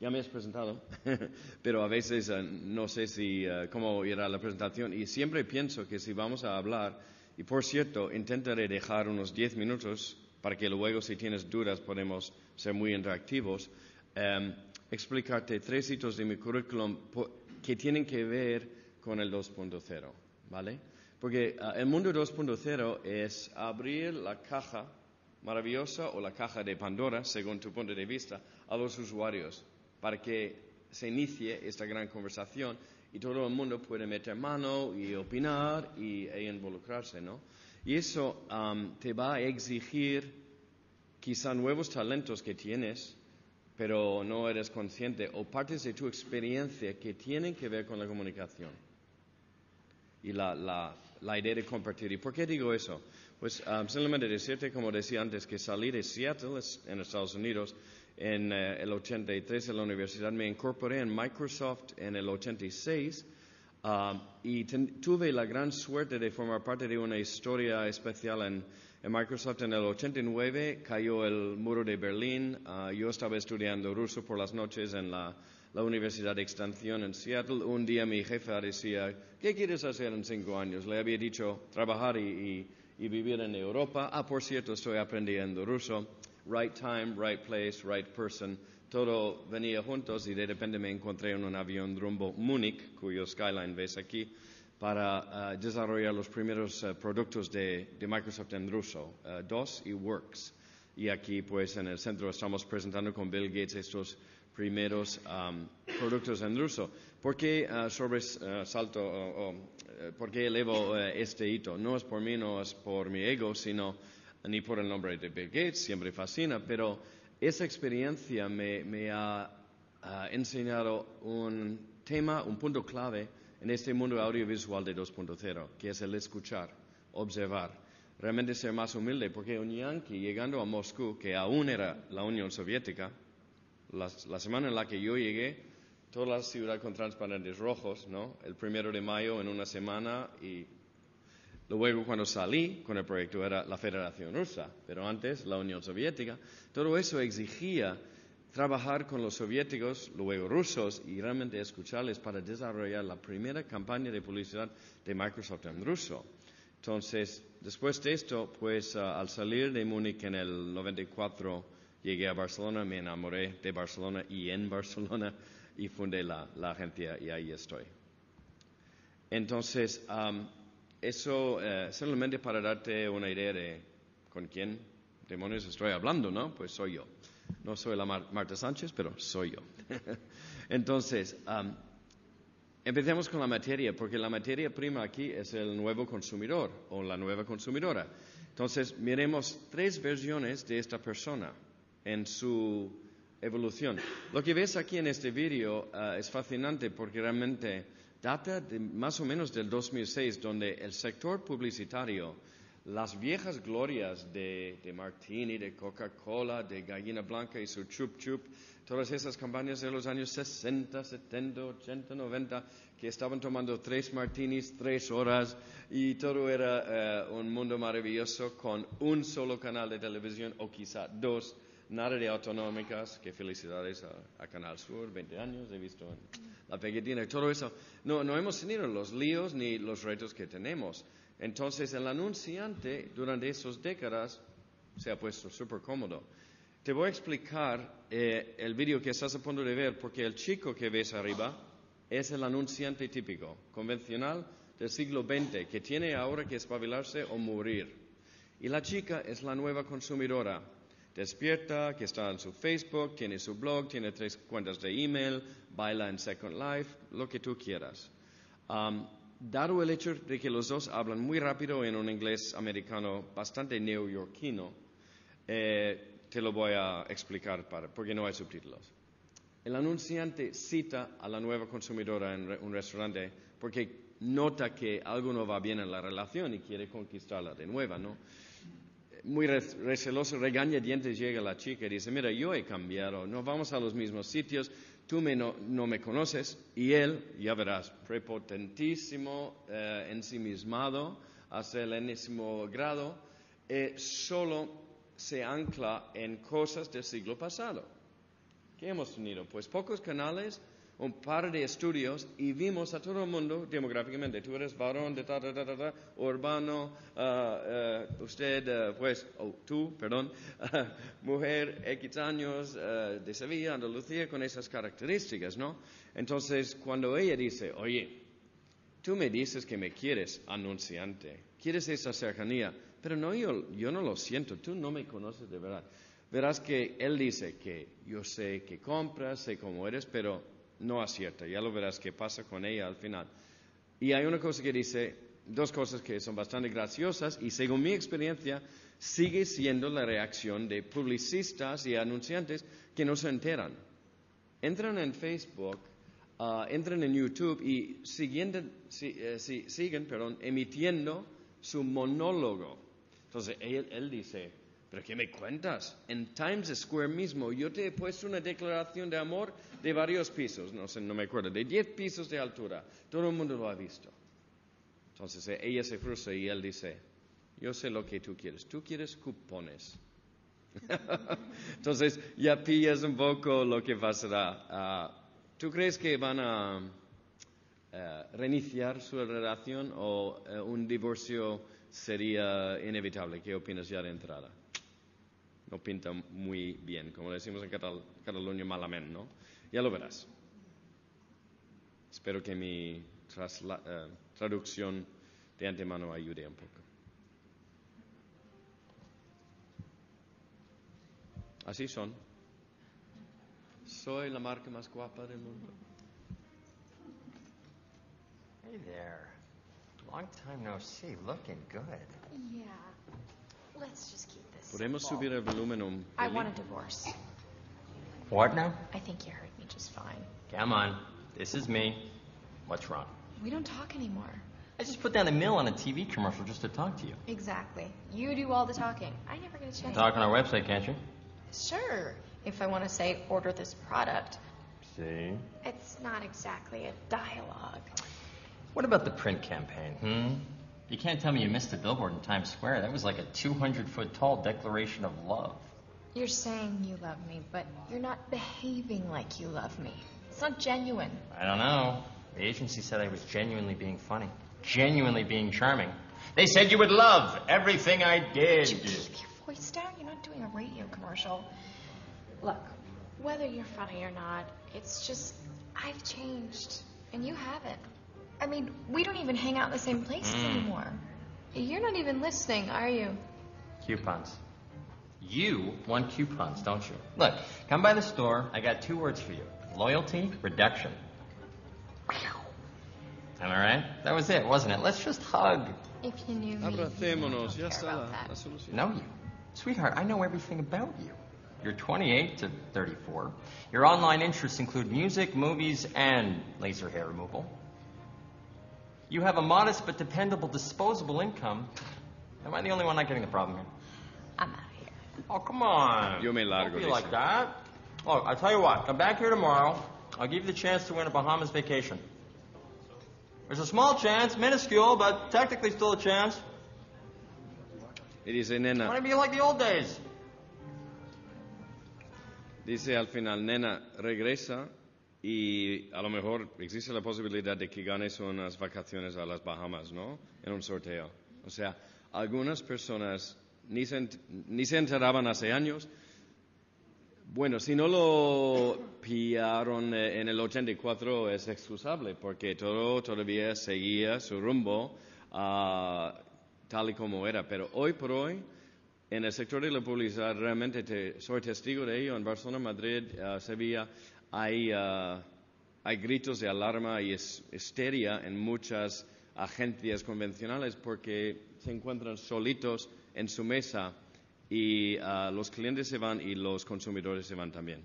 Ya me has presentado, pero a veces uh, no sé si uh, cómo irá la presentación y siempre pienso que si vamos a hablar, y por cierto, intentaré dejar unos 10 minutos para que luego si tienes dudas podemos ser muy interactivos, um, explicarte tres hitos de mi currículum que tienen que ver con el 2.0, ¿vale? Porque uh, el mundo 2.0 es abrir la caja maravillosa o la caja de Pandora, según tu punto de vista, a los usuarios para que se inicie esta gran conversación y todo el mundo puede meter mano y opinar y, e involucrarse, ¿no? Y eso te va a exigir quizá nuevos talentos que tienes, pero no eres consciente, o partes de tu experiencia que tienen que ver con la comunicación y la, la idea de compartir. ¿Y por qué digo eso? Pues um, simplemente decirte, como decía antes, que salí de Seattle, en Estados Unidos, en uh, el 83 en la universidad, me incorporé en Microsoft en el 86 um, y tuve la gran suerte de formar parte de una historia especial en, en Microsoft. En el 89 cayó el muro de Berlín, uh, yo estaba estudiando ruso por las noches en la, la Universidad de Extensión en Seattle. Un día mi jefa decía, ¿qué quieres hacer en cinco años? Le había dicho trabajar y, y y vivir en Europa. Ah, por cierto, estoy aprendiendo ruso. Right time, right place, right person. Todo venía juntos y de repente me encontré en un avión rumbo Múnich, cuyo skyline ves aquí, para uh, desarrollar los primeros uh, productos de, Microsoft en ruso, uh, DOS y Works. Y aquí, pues, en el centro estamos presentando con Bill Gates estos primeros um, productos en ruso. ¿Por qué sobresalto o ¿por qué elevo eh, este hito? No es por mí, no es por mi ego, sino ni por el nombre de Bill Gates, siempre fascina, pero esa experiencia me, ha, enseñado un tema, un punto clave en este mundo audiovisual de 2.0, que es el escuchar, observar, realmente ser más humilde, porque un yankee llegando a Moscú, que aún era la Unión Soviética, la semana en la que yo llegué, toda la ciudad con transparentes rojos, ¿no? El primero de mayo en una semana y luego cuando salí con el proyecto era la Federación Rusa, pero antes la Unión Soviética. Todo eso exigía trabajar con los soviéticos, luego rusos, y realmente escucharles para desarrollar la primera campaña de publicidad de Microsoft en ruso. Entonces, después de esto, pues ah, al salir de Múnich en el 94, llegué a Barcelona, me enamoré de Barcelona y en Barcelona y fundé la, agencia y ahí estoy. Entonces, eso eh, solamente para darte una idea de con quién demonios estoy hablando, ¿no? Pues soy yo. No soy la Marta Sánchez, pero soy yo. Entonces, empecemos con la materia, porque la materia prima aquí es el nuevo consumidor o la nueva consumidora. Entonces, miremos tres versiones de esta persona en su evolución. Lo que ves aquí en este vídeo uh, es fascinante porque realmente data de más o menos del 2006, donde el sector publicitario, las viejas glorias de, Martini, de Coca-Cola, de Gallina Blanca y su chup chup, todas esas campañas de los años 60, 70, 80, 90, que estaban tomando tres martinis, tres horas, y todo era uh, un mundo maravilloso con un solo canal de televisión o quizá dos nada de autonómicas, que felicidades a, Canal Sur, 20 años, he visto la pequeñina, todo eso. No, no hemos tenido los líos ni los retos que tenemos. Entonces el anunciante durante esas décadas se ha puesto súper cómodo. Te voy a explicar eh, el vídeo que estás a punto de ver, porque el chico que ves arriba es el anunciante típico, convencional del siglo XX, que tiene ahora que espabilarse o morir. Y la chica es la nueva consumidora, despierta, que está en su Facebook, tiene su blog, tiene tres cuentas de email, baila en Second Life, lo que tú quieras. Um, dado el hecho de que los dos hablan muy rápido en un inglés americano bastante neoyorquino, eh, te lo voy a explicar para, porque no hay subtítulos. El anunciante cita a la nueva consumidora en un restaurante porque nota que algo no va bien en la relación y quiere conquistarla de nuevo, ¿no? Muy receloso, regaña dientes, llega la chica y dice, mira, yo he cambiado, no vamos a los mismos sitios, tú no, me conoces, y él, ya verás, prepotentísimo, eh, ensimismado, hasta el enésimo grado, eh, solo se ancla en cosas del siglo pasado. ¿Qué hemos tenido? Pues pocos canales, un par de estudios y vimos a todo el mundo demográficamente. Tú eres varón de ta, ta, ta, ta, urbano, ah, eh, usted, eh, pues, oh, tú, perdón, mujer, X de Sevilla, Andalucía, con esas características, ¿no? Entonces, cuando ella dice, oye, tú me dices que me quieres, anunciante, quieres esa cercanía, pero no, yo, yo no lo siento, tú no me conoces de verdad. Verás que él dice que yo sé que compras, sé cómo eres, pero no acierta. Ya lo verás qué pasa con ella al final. Y hay una cosa que dice, dos cosas que son bastante graciosas y según mi experiencia sigue siendo la reacción de publicistas y anunciantes que no se enteran. Entran en Facebook, ah, entran en YouTube y eh, si- siguen perdón, emitiendo su monólogo. Entonces él, él dice, ¿pero qué me cuentas? En Times Square mismo yo te he puesto una declaración de amor de varios pisos, no sé, me acuerdo, de 10 pisos de altura. Todo el mundo lo ha visto. Entonces eh, ella se frustra y él dice, yo sé lo que tú quieres, tú quieres cupones. Entonces ya pillas un poco lo que pasará. Ah, ¿Tú crees que van a eh, reiniciar su relación o eh, un divorcio sería inevitable? ¿Qué opinas ya de entrada? No pinta muy bien, como decimos en Catal- Cataluña, malamente, ¿no? Ya lo verás. Espero que mi trasla- eh, traducción de antemano ayude un poco. Así son. Soy la marca más guapa del mundo. Hey there. Long time no see. Looking good. Yeah. Let's just keep this. Podemos simple. subir el volumen un I want a divorce. What now? I think you heard me just fine. Come on. This is me. What's wrong? We don't talk anymore. I just put down a mill on a TV commercial just to talk to you. Exactly. You do all the talking. I never get a chance. Talk on our website, can't you? Sure. If I want to say order this product, See? it's not exactly a dialogue. What about the print campaign, hmm? You can't tell me you missed a billboard in Times Square. That was like a 200 foot tall declaration of love. You're saying you love me, but you're not behaving like you love me. It's not genuine. I don't know. The agency said I was genuinely being funny, genuinely being charming. They said you would love everything I did. Would you keep your voice down? You're not doing a radio commercial. Look, whether you're funny or not, it's just I've changed, and you haven't. I mean, we don't even hang out in the same places Mm. anymore. You're not even listening, are you? Coupons. You want coupons, don't you? Look, come by the store. I got two words for you loyalty, reduction. Am I right? That was it, wasn't it? Let's just hug. If you knew me, Abracémonos, you ya está care about that. la solución. Know you. Sweetheart, I know everything about you. You're 28 to 34. Your online interests include music, movies, and laser hair removal. You have a modest but dependable disposable income. Am I the only one not getting the problem here? I'm out of here. Oh, come on. Yo me largo, Don't be like that. Look, I'll tell you what. Come back here tomorrow. I'll give you the chance to win a Bahamas vacation. There's a small chance, minuscule, but technically still a chance. Y dice, nena, Want to be like the old days. dice al final, nena, regresa y a lo mejor existe la posibilidad de que ganes unas vacaciones a las Bahamas, ¿no? En un sorteo. O sea, algunas personas ni se, ni se enteraban hace años. Bueno, si no lo pillaron eh, en el 84 es excusable porque todo todavía seguía su rumbo ah, tal y como era. Pero hoy por hoy, en el sector de la publicidad, realmente te- soy testigo de ello. En Barcelona, Madrid, ah, Sevilla, hay, ah, hay gritos de alarma y es- histeria en muchas agencias convencionales porque se encuentran solitos en su mesa y ah, los clientes se van y los consumidores se van también.